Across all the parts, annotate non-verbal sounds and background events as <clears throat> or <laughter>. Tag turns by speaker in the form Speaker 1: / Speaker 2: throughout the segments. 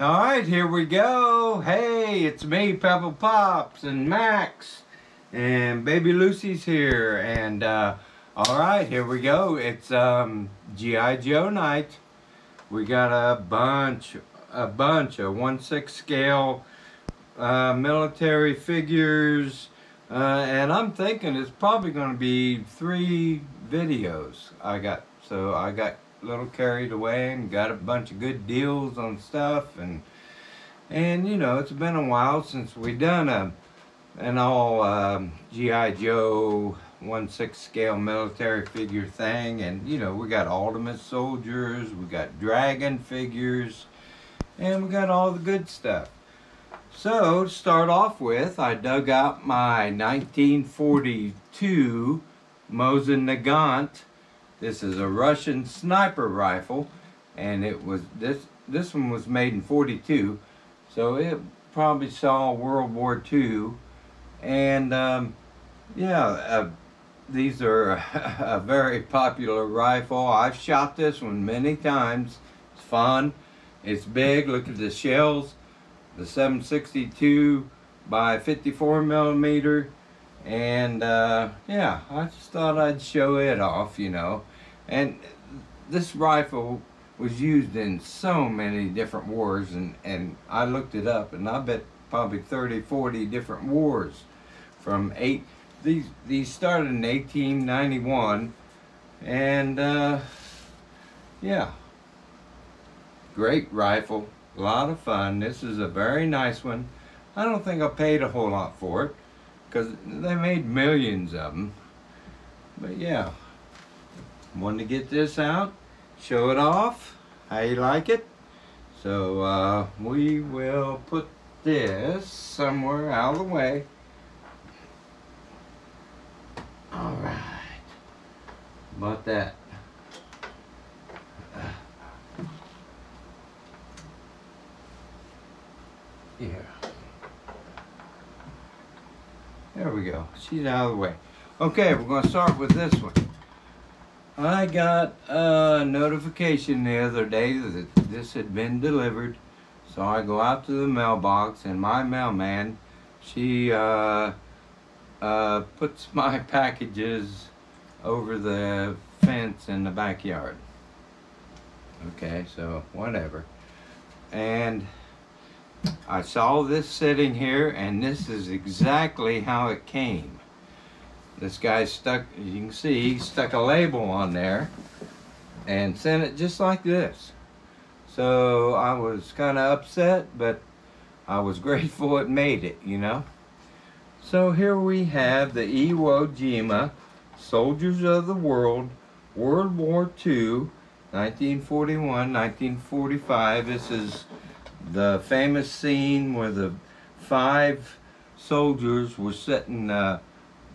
Speaker 1: All right, here we go. Hey, it's me, Papaw Pops, and Max, and Baby Lucy's here. And uh, all right, here we go. It's um, GI Joe night. We got a bunch, a bunch of one six scale uh, military figures, uh, and I'm thinking it's probably going to be three videos. I got so I got little carried away and got a bunch of good deals on stuff and and you know it's been a while since we done a an all um, GI Joe one six scale military figure thing and you know we got ultimate soldiers we got dragon figures and we got all the good stuff. So to start off with I dug out my 1942 Mosin Nagant this is a Russian sniper rifle, and it was this this one was made in 42, so it probably saw World War II, and um, yeah, uh, these are <laughs> a, very popular rifle. I've shot this one many times. It's fun. It's big. Look at the shells. The 762 by 54 millimeter and uh, yeah I just thought I'd show it off you know and this rifle was used in so many different wars and and I looked it up and I bet probably 30 40 different wars from eight these these started in 1891 and uh, yeah. Great rifle a lot of fun. This is a very nice one. I don't think I paid a whole lot for it because they made millions of them. But yeah, wanted to get this out, show it off, how you like it. So uh, we will put this somewhere out of the way. All right, about that. Yeah. There we go. She's out of the way. Okay, we're going to start with this one. I got a notification the other day that this had been delivered. So I go out to the mailbox and my mailman, she uh, uh, puts <laughs> my packages over the fence in the backyard. Okay, so whatever. And I saw this sitting here and this is exactly how it came. This guy stuck, you can see, he stuck a label on there and sent it just like this. So I was kind of upset, but I was <laughs> grateful it made it, you know. So here we have the Iwo Jima Soldiers of the World, World War II, 1941, 1945. This is the famous scene where the five soldiers were setting the uh,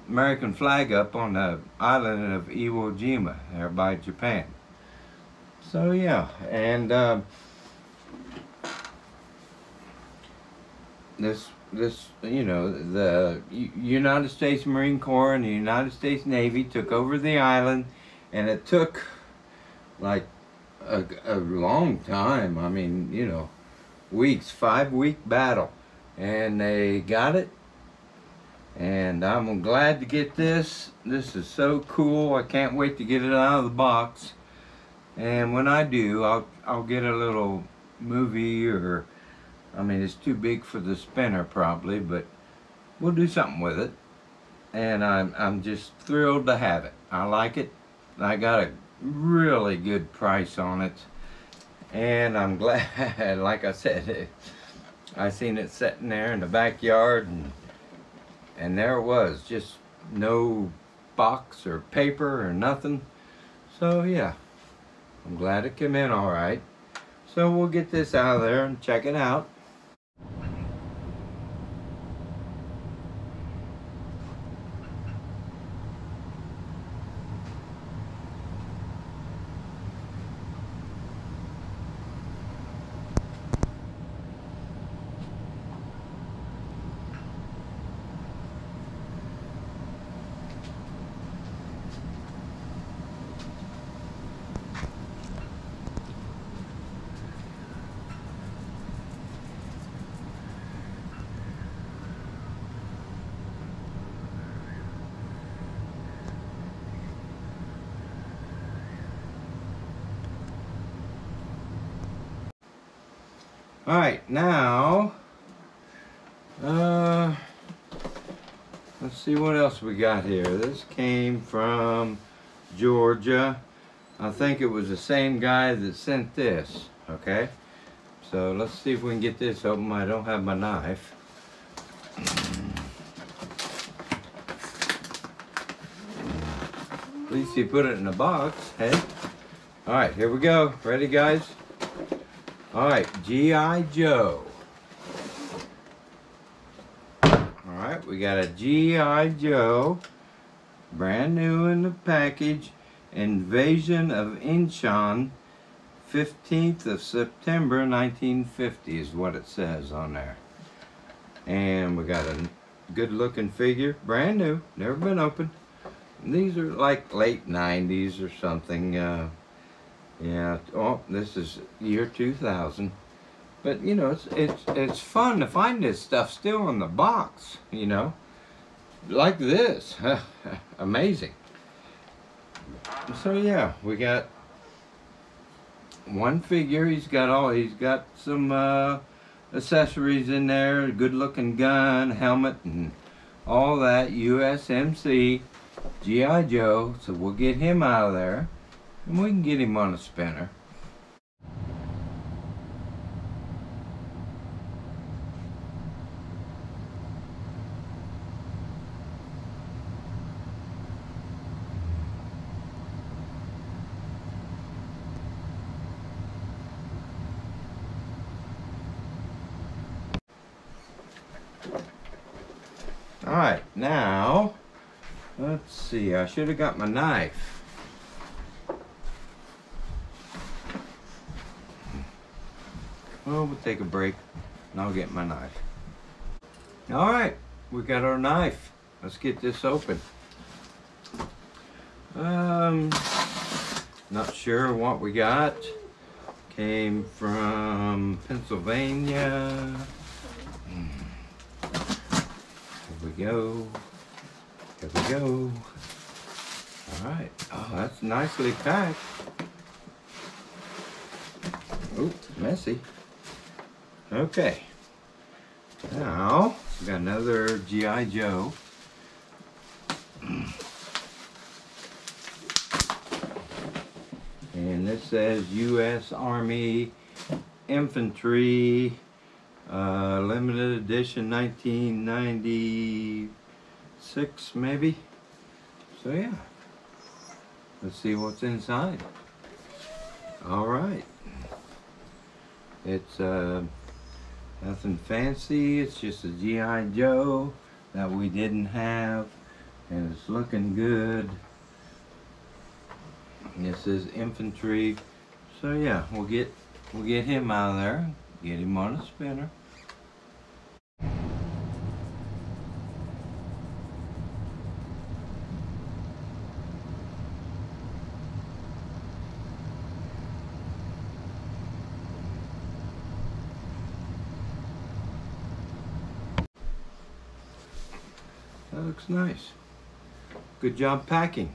Speaker 1: American flag up on the island of Iwo Jima there by Japan. So yeah, and uh, this this you know the United States Marine Corps and the United States Navy took over the island, and it took like a, a long time. I mean, you know, weeks, five week battle. And they got it. And I'm glad to get this. This is so cool. I can't wait to get it out of the box. And when I do, I'll, I'll get a little movie or, I mean, it's too big for the spinner probably, but we'll do something with it. And I'm, I'm just thrilled to have it. I like it. I got a really good price on it and I'm <laughs> glad like I said <laughs> I seen it sitting there in the backyard and and there it was just no box or paper or nothing. So yeah I'm glad it came in all right. So we'll get this out of there and check it out All right, now, uh, let's see what else we got here. This came from Georgia. I think it was the same guy that sent this, okay? So let's see if we can get this open. I don't have my knife. At least he put it in a box, hey? All right, here we go. Ready, guys? All right, G.I. Joe. All right, we got a G.I. Joe, brand new in the package, Invasion of Inchon, 15th of September 1950 is what it says on there. And we got a good looking figure, brand new, never been opened. These are like late 90s or something. Uh, yeah. Oh, this is year 2000. But you know, it's it's it's fun to find this stuff still in the box. You know, like this. <laughs> Amazing. So yeah, we got one figure. He's got all. He's got some uh, accessories in there. Good-looking gun, helmet, and all that. USMC, GI Joe. So we'll get him out of there. And we can get him on a spinner. All right, now, let's see, I should have got my knife. Well, we'll take a break and I'll get my knife. All right, we got our knife. Let's get this open. Um, not sure what we got. Came from Pennsylvania. Here we go. Here we go. All right. Oh, that's nicely packed. Oh, messy. Okay. Now, we got another G.I. Joe. And this says U.S. Army Infantry uh, limited edition 1996 maybe. So yeah. Let's see what's inside. All right. It's uh, nothing fancy. It's just a G.I. Joe that we didn't have. And it's looking good. This is infantry. So yeah, we'll get we'll get him out of there. Get him on a spinner. That looks nice. Good job packing.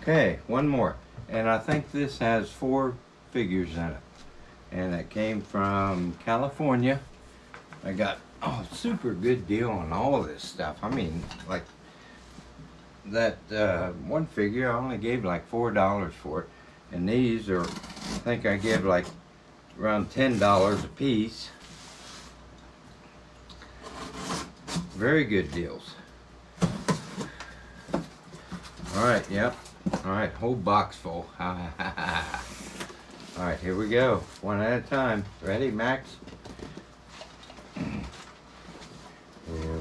Speaker 1: Okay, one more. And I think this has four figures in it. And it came from California. I got oh super good deal on all this stuff. I mean, like that uh, one figure I only gave like four dollars for it. And these are I think I gave like around ten dollars a piece. Very good deals. All right, yep. All right, whole box full. <laughs> All right, here we go. One at a time. Ready, Max? Here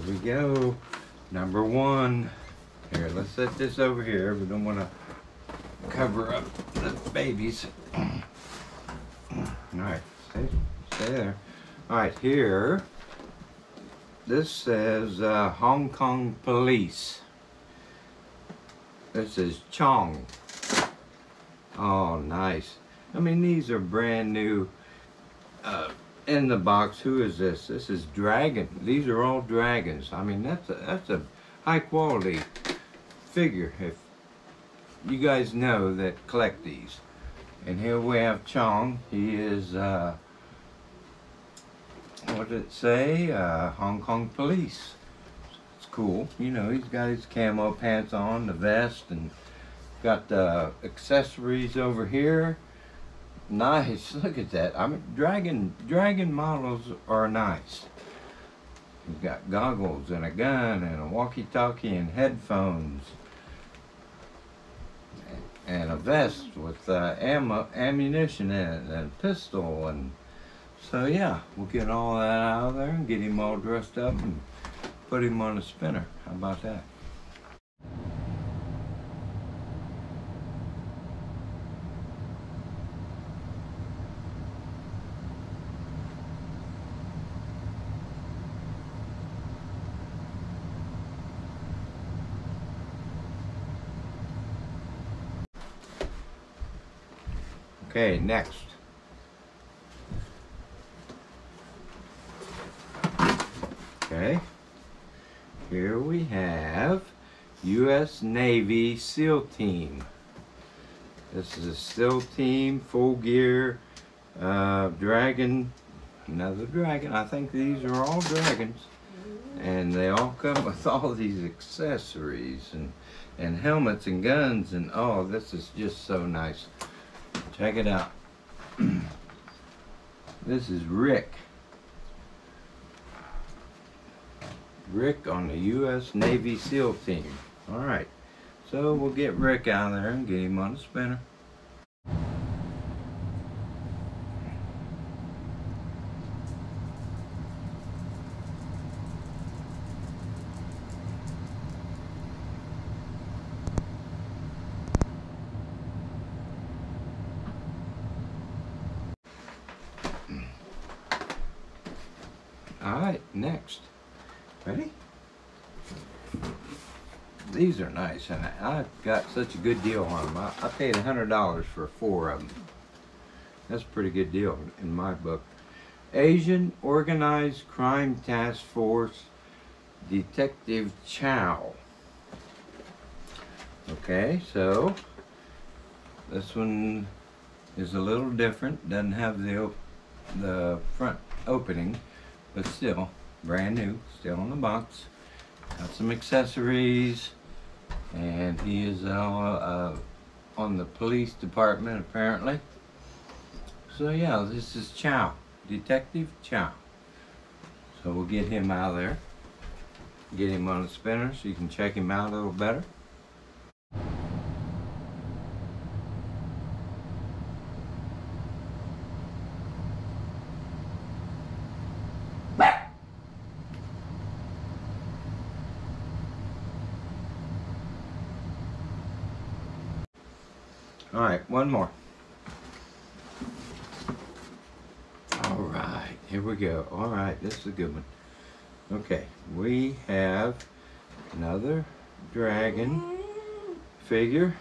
Speaker 1: we go. Number one. Here, let's set this over here. We don't want to cover up the babies. <clears throat> All right, stay, stay there. All right, here. This says uh, Hong Kong Police. This is Chong. Oh, nice. I mean, these are brand new uh, in the box. Who is this? This is Dragon. These are all dragons. I mean, that's a, that's a high quality figure. If you guys know that collect these. And here we have Chong. He is, uh, what did it say? Uh, Hong Kong police. It's cool. You know, he's got his camo pants on, the vest, and got the accessories over here. Nice. <laughs> Look at that. I mean, dragon dragon models are nice. You've got goggles and a gun and a walkie-talkie and headphones and a vest with uh, ammo, ammunition in it and a pistol and so yeah, we'll get all that out of there and get him all dressed up and put him on a spinner. How about that? Okay, next. Okay. Here we have U.S. Navy SEAL Team. This is a SEAL Team, full gear, uh, dragon, another dragon. I think these are all dragons. And they all come with <laughs> all these accessories and, and helmets and guns and oh, this is just so nice. Check it out. <clears throat> this is Rick. Rick on the U.S. Navy SEAL team. All right. So we'll get Rick out of there and get him on the spinner. All right, next. Ready? These are nice, and I, I got such a good deal on them. I, I paid a hundred dollars for four of them. That's a pretty good deal in my book. Asian Organized Crime Task Force Detective Chow. Okay, so this one is a little different. Doesn't have the the front opening but still brand new still in the box. Got some accessories and he is uh, uh, on the police department apparently. So yeah this is Chow Detective Chow. So we'll get him out of there. Get him on a spinner so you can check him out a little better All right, one more. All right, here we go. All right, this is a good one. Okay, we have another dragon figure.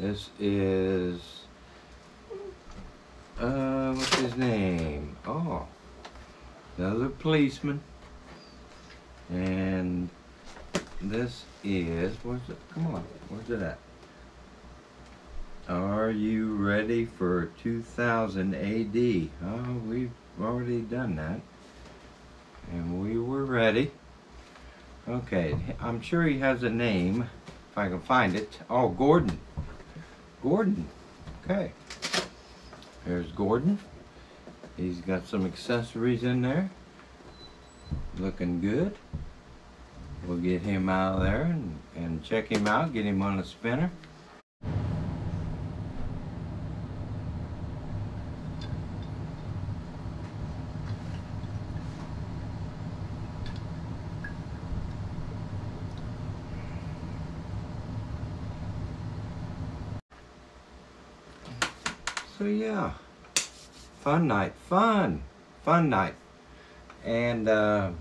Speaker 1: This is, uh, what's his name? Oh, another policeman. And this is, where's it? Come on, where's it at? Are you ready for 2000 AD? Oh, we've already done that. And we were ready. Okay, I'm sure he has a name, if I can find it. Oh, Gordon. Gordon. Okay. There's Gordon. He's got some accessories in there. Looking good. We'll get him out of there and, and check him out, get him on a spinner. So yeah, fun night, fun, fun night. And uh,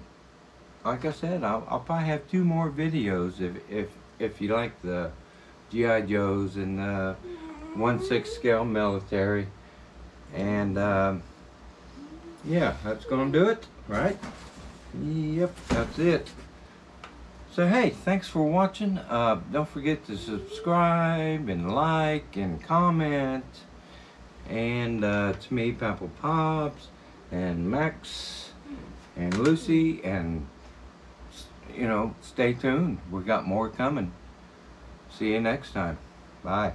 Speaker 1: like I said, I'll, I'll probably have two more videos if if if you like the GI Joes and the one six scale military. And um, yeah, that's gonna do it, right? Yep, that's it. So hey, thanks for watching. Uh, don't forget to subscribe and like and comment And uh, it's me, Papaw Pops, and Max, and Lucy, and you know, stay tuned. We got more coming. See you next time. Bye.